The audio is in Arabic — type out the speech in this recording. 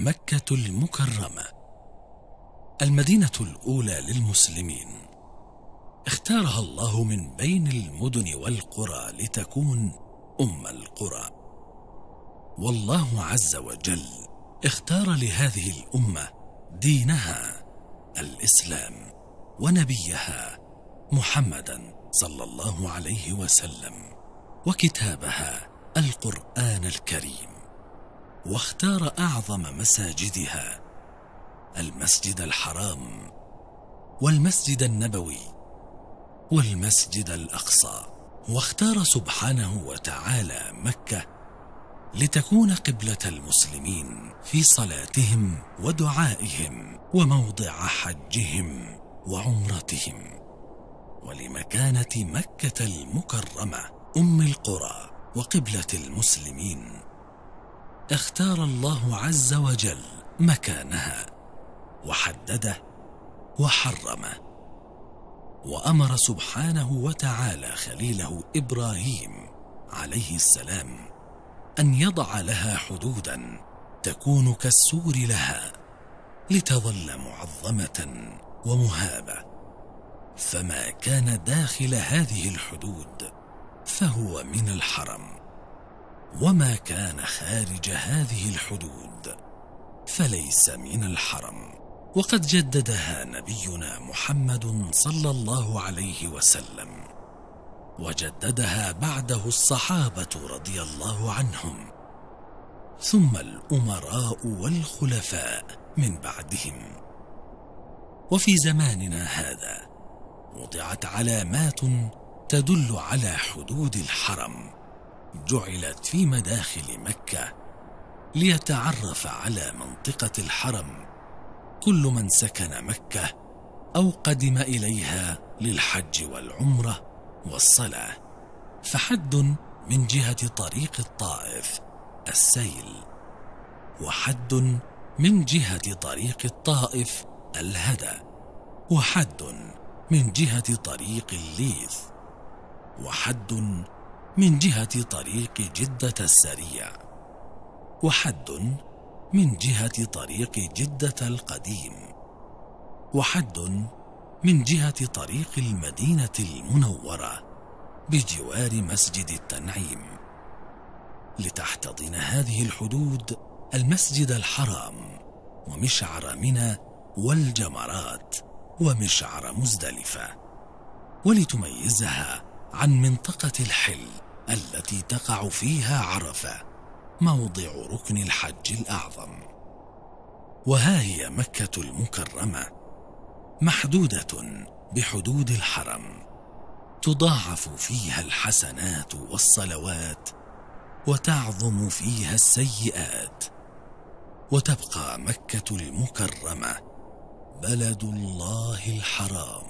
مكة المكرمة. المدينة الأولى للمسلمين. اختارها الله من بين المدن والقرى لتكون أم القرى. والله عز وجل اختار لهذه الأمة دينها الإسلام ونبيها محمدا صلى الله عليه وسلم وكتابها القرآن الكريم. واختار أعظم مساجدها المسجد الحرام والمسجد النبوي والمسجد الأقصى. واختار سبحانه وتعالى مكة لتكون قبلة المسلمين في صلاتهم ودعائهم وموضع حجهم وعمرتهم. ولمكانة مكة المكرمة أم القرى وقبلة المسلمين. اختار الله عز وجل مكانها وحدده وحرمه وأمر سبحانه وتعالى خليله إبراهيم عليه السلام أن يضع لها حدودا تكون كالسور لها لتظل معظمة ومهابة. فما كان داخل هذه الحدود فهو من الحرم. وما كان خارج هذه الحدود فليس من الحرم. وقد جددها نبينا محمد صلى الله عليه وسلم. وجددها بعده الصحابة رضي الله عنهم. ثم الأمراء والخلفاء من بعدهم. وفي زماننا هذا وضعت علامات تدل على حدود الحرم. جعلت في مداخل مكة ليتعرف على منطقة الحرم. كل من سكن مكة أو قدم إليها للحج والعمرة والصلاة فحد من جهة طريق الطائف السيل وحد من جهة طريق الطائف الهدى وحد من جهة طريق الليث وحد من جهة طريق جدة السريع وحد من جهة طريق جدة القديم وحد من جهة طريق المدينة المنورة بجوار مسجد التنعيم. لتحتضن هذه الحدود المسجد الحرام ومشعر منى والجمرات ومشعر مزدلفة ولتميزها عن منطقة الحل التي تقع فيها عرفة موضع ركن الحج الأعظم. وها هي مكة المكرمة محدودة بحدود الحرم. تضاعف فيها الحسنات والصلوات وتعظم فيها السيئات. وتبقى مكة المكرمة بلد الله الحرام.